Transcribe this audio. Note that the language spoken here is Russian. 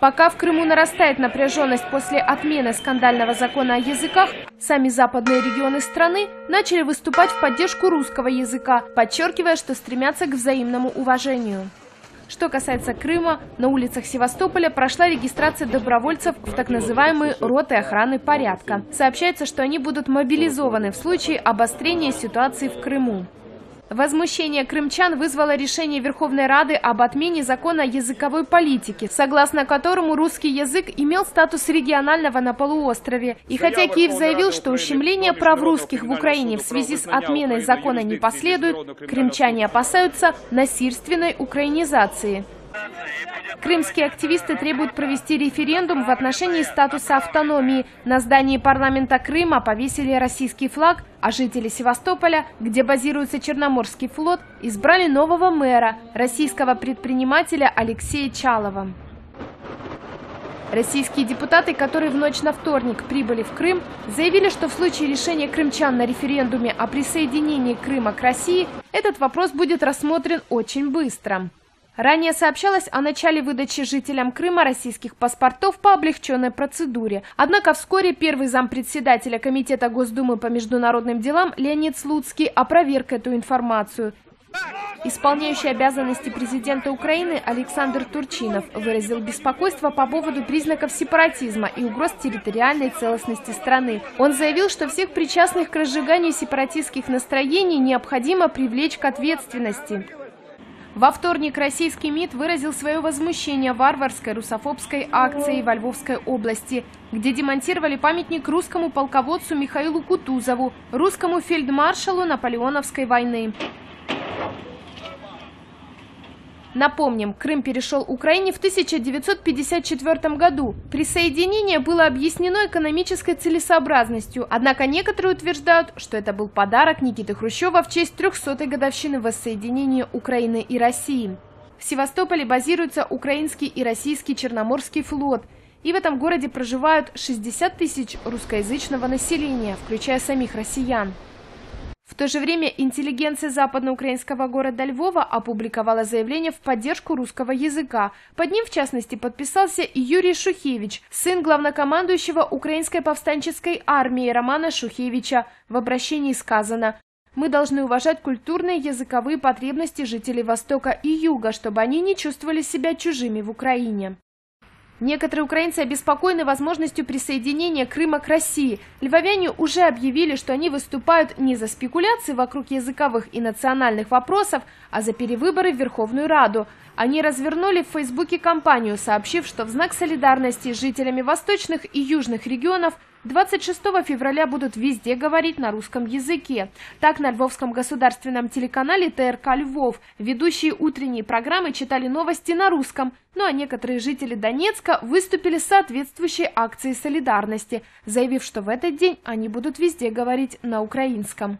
Пока в Крыму нарастает напряженность после отмены скандального закона о языках, сами западные регионы страны начали выступать в поддержку русского языка, подчеркивая, что стремятся к взаимному уважению. Что касается Крыма, на улицах Севастополя прошла регистрация добровольцев в так называемые роты охраны порядка. Сообщается, что они будут мобилизованы в случае обострения ситуации в Крыму. Возмущение крымчан вызвало решение Верховной Рады об отмене закона о языковой политике, согласно которому русский язык имел статус регионального на полуострове. И хотя Киев заявил, что ущемление прав русских в Украине в связи с отменой закона не последует, крымчане опасаются насильственной украинизации. Крымские активисты требуют провести референдум в отношении статуса автономии. На здании парламента Крыма повесили российский флаг, а жители Севастополя, где базируется Черноморский флот, избрали нового мэра, российского предпринимателя Алексея Чалова. Российские депутаты, которые в ночь на вторник прибыли в Крым, заявили, что в случае решения крымчан на референдуме о присоединении Крыма к России, этот вопрос будет рассмотрен очень быстро. Ранее сообщалось о начале выдачи жителям Крыма российских паспортов по облегченной процедуре. Однако вскоре первый зампредседателя Комитета Госдумы по международным делам Леонид Слуцкий опроверг эту информацию. Исполняющий обязанности президента Украины Александр Турчинов выразил беспокойство по поводу признаков сепаратизма и угроз территориальной целостности страны. Он заявил, что всех причастных к разжиганию сепаратистских настроений необходимо привлечь к ответственности. Во вторник российский МИД выразил свое возмущение варварской русофобской акцией во Львовской области, где демонтировали памятник русскому полководцу Михаилу Кутузову, русскому фельдмаршалу Наполеоновской войны. Напомним, Крым перешел Украине в 1954 году. Присоединение было объяснено экономической целесообразностью, однако некоторые утверждают, что это был подарок Никиты Хрущева в честь 300-й годовщины воссоединения Украины и России. В Севастополе базируется украинский и российский Черноморский флот, и в этом городе проживают 60 тысяч русскоязычного населения, включая самих россиян. В то же время интеллигенция западноукраинского города Львова опубликовала заявление в поддержку русского языка. Под ним, в частности, подписался и Юрий Шухевич, сын главнокомандующего Украинской повстанческой армии Романа Шухевича. В обращении сказано мы должны уважать культурные и языковые потребности жителей Востока и Юга, чтобы они не чувствовали себя чужими в Украине. Некоторые украинцы обеспокоены возможностью присоединения Крыма к России. Львовяне уже объявили, что они выступают не за спекуляции вокруг языковых и национальных вопросов, а за перевыборы в Верховную Раду. Они развернули в Фейсбуке кампанию, сообщив, что в знак солидарности с жителями восточных и южных регионов 26 февраля будут везде говорить на русском языке. Так, на Львовском государственном телеканале ТРК Львов ведущие утренние программы читали новости на русском, ну а некоторые жители Донецка выступили с соответствующей акцией солидарности, заявив, что в этот день они будут везде говорить на украинском.